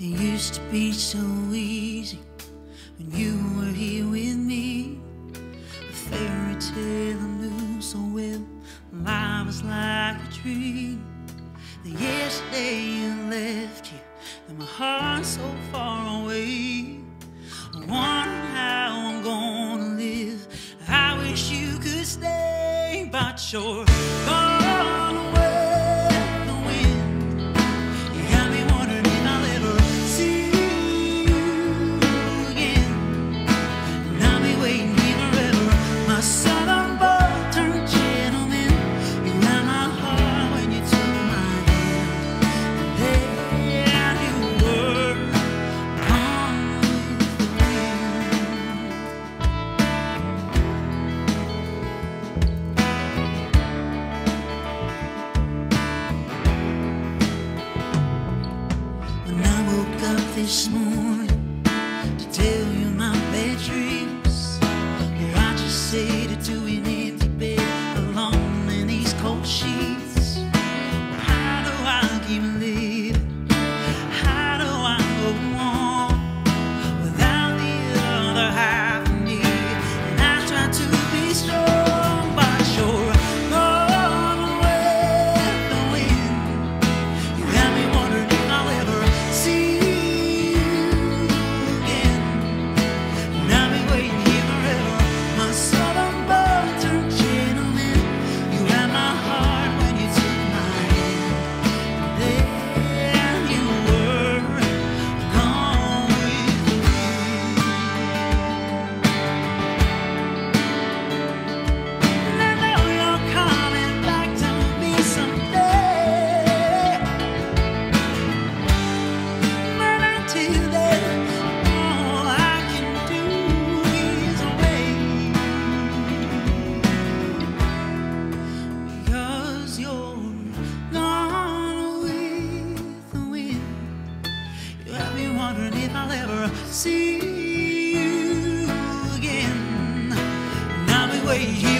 It used to be so easy when you were here with me. A fairy tale I knew so well. Mine was like a dream. The yesterday you left me and my heart's so far away. I wonder how I'm gonna live. I wish you could stay, but you're gone. Christmas. way